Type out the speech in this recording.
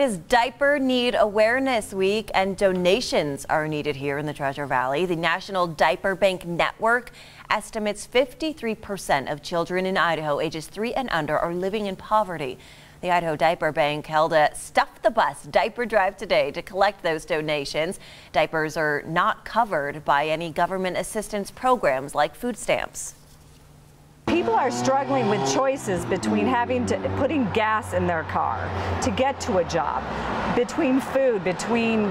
It is Diaper Need Awareness Week and donations are needed here in the Treasure Valley. The National Diaper Bank Network estimates 53% of children in Idaho ages 3 and under are living in poverty. The Idaho Diaper Bank held a Stuff the Bus diaper drive today to collect those donations. Diapers are not covered by any government assistance programs like food stamps. People are struggling with choices between having to putting gas in their car to get to a job, between food, between